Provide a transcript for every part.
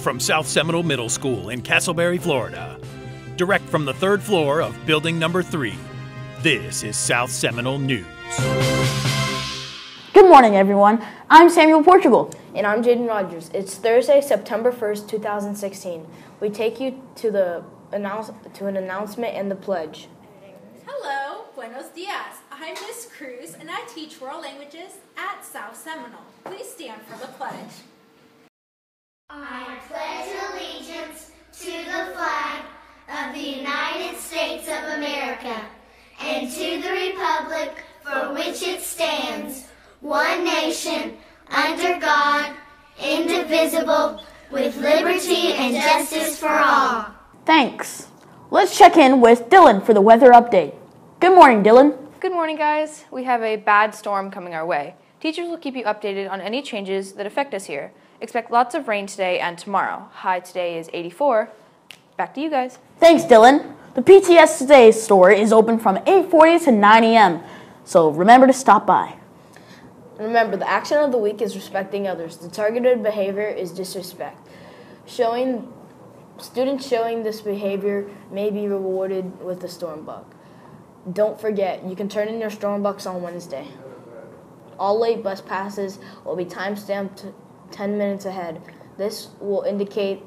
from South Seminole Middle School in Casselberry, Florida. Direct from the third floor of building number three, this is South Seminole News. Good morning, everyone. I'm Samuel Portugal. And I'm Jaden Rogers. It's Thursday, September 1st, 2016. We take you to the announce to an announcement and the pledge. Hello, buenos dias. I'm Miss Cruz and I teach world languages at South Seminole. Please stand for the pledge. I pledge allegiance to the flag of the United States of America and to the republic for which it stands, one nation, under God, indivisible, with liberty and justice for all. Thanks. Let's check in with Dylan for the weather update. Good morning, Dylan. Good morning, guys. We have a bad storm coming our way. Teachers will keep you updated on any changes that affect us here. Expect lots of rain today and tomorrow. High today is 84. Back to you guys. Thanks, Dylan. The PTS Today store is open from 8:40 to 9 a.m. So remember to stop by. Remember, the action of the week is respecting others. The targeted behavior is disrespect. Showing students showing this behavior may be rewarded with a storm buck. Don't forget, you can turn in your storm bucks on Wednesday. All late bus passes will be time-stamped 10 minutes ahead. This will indicate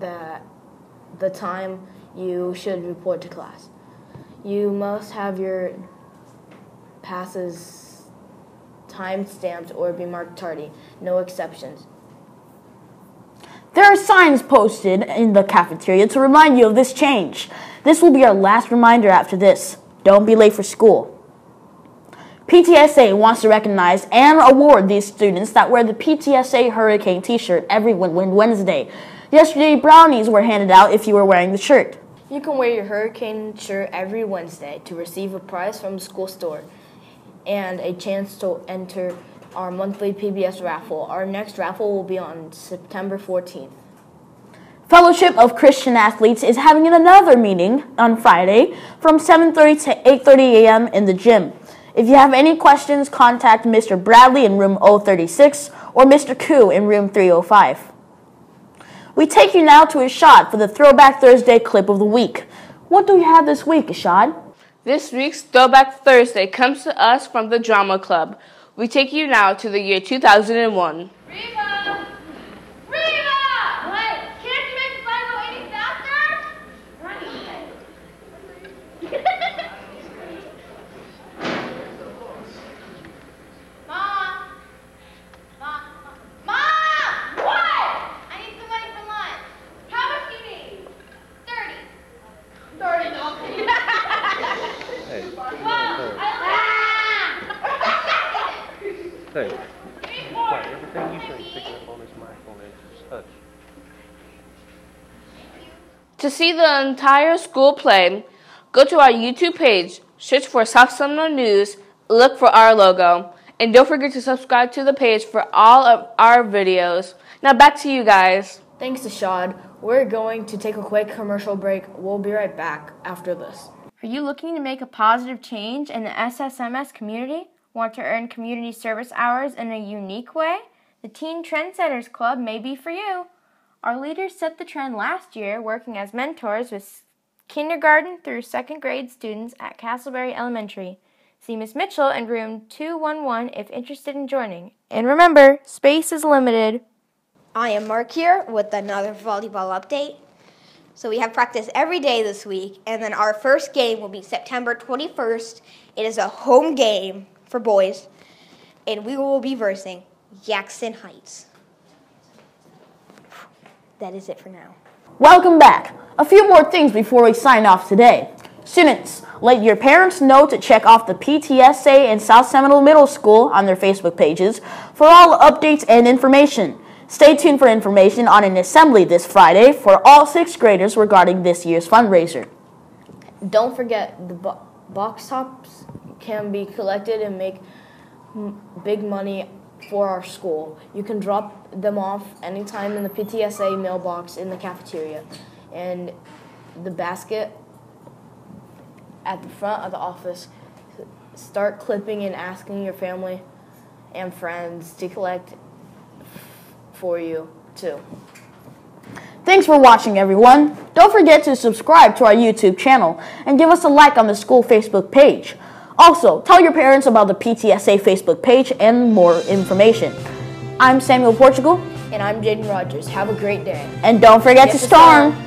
that the time you should report to class. You must have your passes time stamped or be marked tardy. No exceptions. There are signs posted in the cafeteria to remind you of this change. This will be our last reminder after this. Don't be late for school. PTSA wants to recognize and award these students that wear the PTSA Hurricane t-shirt every Wednesday. Yesterday, brownies were handed out if you were wearing the shirt. You can wear your Hurricane shirt every Wednesday to receive a prize from the school store and a chance to enter our monthly PBS raffle. Our next raffle will be on September 14th. Fellowship of Christian Athletes is having another meeting on Friday from 7:30 to 8:30 a.m. in the gym. If you have any questions, contact Mr. Bradley in room 036 or Mr. Koo in room 305. We take you now to Ishad for the Throwback Thursday clip of the week. What do we have this week, Ishad? This week's Throwback Thursday comes to us from the Drama Club. We take you now to the year 2001. Reba! Reba! What? Can't you make the slide go any faster? Right. Mom! Mom! Mom! What? I need some money for lunch. How much do you need? Thirty. Thirty. Okay. Mom! I Hey, quiet. Everything you say, pick up on this microphone and just hush. To see the entire school play, go to our YouTube page, search for South Seminole News, look for our logo, and don't forget to subscribe to the page for all of our videos. Now back to you guys. Thanks to Shad. We're going to take a quick commercial break. We'll be right back after this. Are you looking to make a positive change in the SSMS community? Want to earn community service hours in a unique way? The Teen Trendsetters Club may be for you. Our leaders set the trend last year, working as mentors with kindergarten through second grade students at Casselberry Elementary. See Miss Mitchell in room 211 if interested in joining. And remember, space is limited. I am Mark here with another volleyball update. So we have practice every day this week, and then our first game will be September 21st. It is a home game for boys, and we will be versing Jackson Heights. That is it for now. Welcome back. A few more things before we sign off today. Students, let your parents know to check off the PTSA and South Seminole Middle School on their Facebook pages for all updates and information. Stay tuned for information on an assembly this Friday for all sixth graders regarding this year's fundraiser. Don't forget, the bo- box tops can be collected and make m- big money for our school. You can drop them off anytime in the PTSA mailbox in the cafeteria. And the basket at the front of the office, start clipping and asking your family and friends to collect for you too. Thanks for watching, everyone. Don't forget to subscribe to our YouTube channel and give us a like on the school Facebook page. Also, tell your parents about the PTSA Facebook page and more information. I'm Samuel Portugal, And I'm Jaden Rogers. Have a great day. and don't forget Get to storm. storm.